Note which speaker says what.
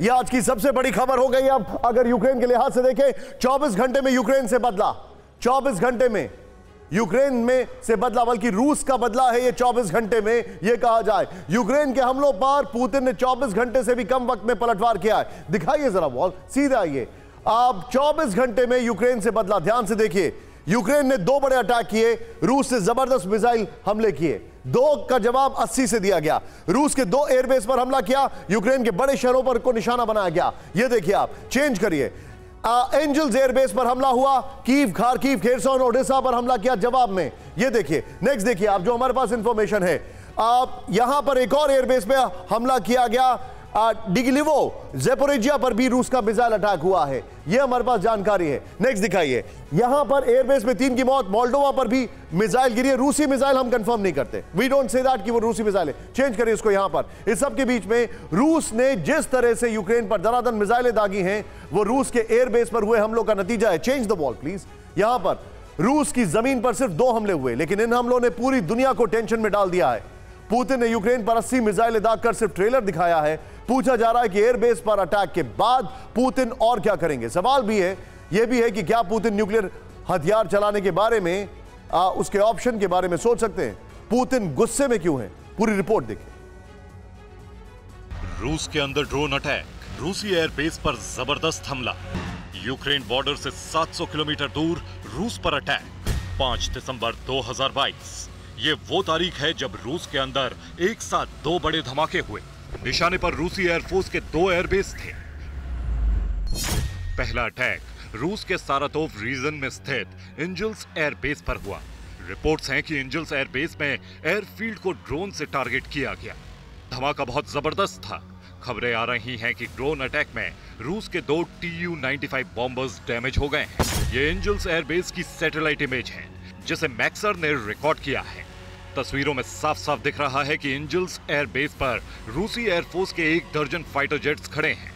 Speaker 1: यह आज की सबसे बड़ी खबर हो गई अब। अगर यूक्रेन के लिहाज से देखें 24 घंटे में यूक्रेन से बदला। 24 घंटे में यूक्रेन में से बदला, बल्कि रूस का बदला है ये 24 घंटे में, ये कहा जाए। यूक्रेन के हमलों पर पुतिन ने 24 घंटे से भी कम वक्त में पलटवार किया है। दिखाइए जरा वॉल सीधे आइए। आप 24 घंटे में यूक्रेन से बदला, ध्यान से देखिए। यूक्रेन ने दो बड़े अटैक किए, रूस से ज़बरदस्त मिसाइल हमले किए। दो का जवाब 80 से दिया गया। रूस के दो एयरबेस पर हमला किया, यूक्रेन के बड़े शहरों पर को निशाना बनाया गया। यह देखिए आप चेंज करिए। एंजल्स एयरबेस पर हमला हुआ कीव खारकीव खेरसौन ओडिशा पर हमला किया जवाब में। यह देखिए नेक्स्ट देखिए आप, जो हमारे पास इंफॉर्मेशन है, आप यहाँ पर एक और एयरबेस पर हमला किया गया। डिगिलिवो, जेपोरेजिया पर भी रूस का मिसाइल अटैक हुआ है। यह हमारे पास जानकारी है। नेक्स्ट दिखाइए। यहाँ पर एयरबेस में तीन की मौत, मोल्डोवा पर भी मिसाइल गिरी है। रूसी मिसाइल हम कंफर्म नहीं करते। वी डोंट से दैट कि वो रूसी मिसाइल है। चेंज करिए इसको यहाँ पर। इस सब के बीच में रूस ने जिस तरह से यूक्रेन पर दरादन मिसाइलें दागी हैं, वो रूस के एयरबेस पर हुए हमलों का नतीजा है। चेंज द वॉल प्लीज़ यहाँ पर रूस की ज़मीन पर सिर्फ़ दो हमले हुए, लेकिन इन हमलों ने पूरी दुनिया को टेंशन में डाल दिया है। पुतिन ने यूक्रेन पर 80 मिसाइलें दागकर सिर्फ़ ट्रेलर दिखाया है। पूछा जा रहा है कि एयरबेस पर अटैक के बाद पुतिन और क्या करेंगे। सवाल भी है यह भी है कि क्या पुतिन न्यूक्लियर हथियार चलाने के बारे में आ, उसके ऑप्शन के बारे में सोच सकते हैं। पुतिन गुस्से में क्यों है? पूरी रिपोर्ट देखिए
Speaker 2: रूस के अंदर ड्रोन अटैक रूसी एयरबेस पर ज़बरदस्त हमला। यूक्रेन बॉर्डर से 700 किलोमीटर दूर रूस पर अटैक 5 दिसंबर 2022 ये वो तारीख है जब रूस के अंदर एक साथ दो बड़े धमाके हुए। निशाने पर रूसी एयरफोर्स के दो एयरबेस थे। पहला अटैक रूस के सारातोव रीजन में स्थित इंजल्स एयरबेस पर हुआ। रिपोर्ट्स हैं कि इंजल्स एयरबेस में एयरफील्ड को ड्रोन से टारगेट किया गया। धमाका बहुत ज़बरदस्त था। खबरें आ रही हैं कि ड्रोन अटैक में रूस के दो टी यू बॉम्बर्स डैमेज हो गए हैं। ये एंजल्स एयरबेस की सैटेलाइट इमेज है, जिसे मैक्सर ने रिकॉर्ड किया है। तस्वीरों में साफ़ साफ़ दिख रहा है कि एंजल्स एयरबेस पर रूसी एयरफोर्स के एक दर्जन फाइटर जेट्स खड़े हैं।